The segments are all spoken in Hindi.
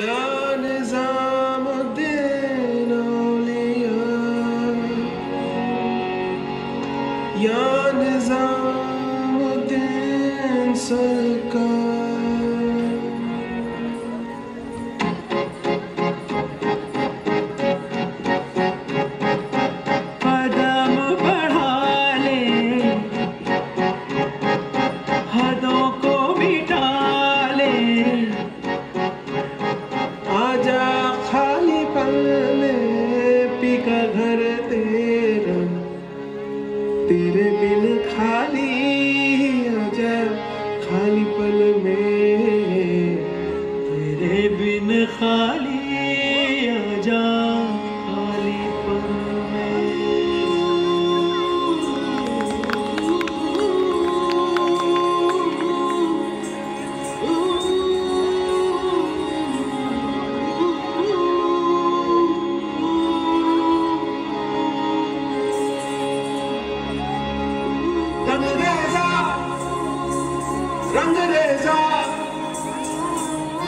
Ya Nizamuddin Awliya Ya Nizamuddin Sarkar तेरे बिन खाली आजा खाली पल में तेरे बिन खाली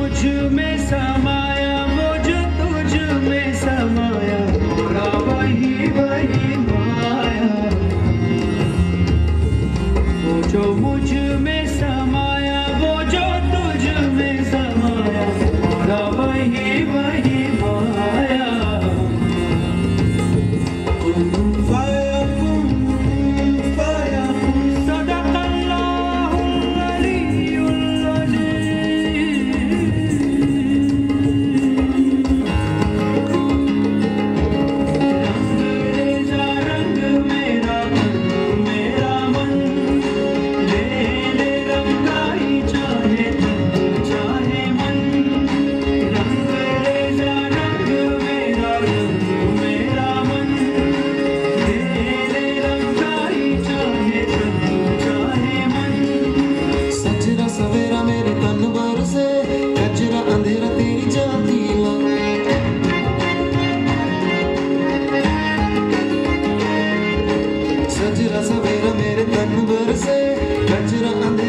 मुझ में समाया मुझ तुझ में समाया मेरा वही वही माया वो जो मुझ ਵੇਰ ਮੇਰੇ ਤਨ ਵਰਸੇ ਗਜਰਾ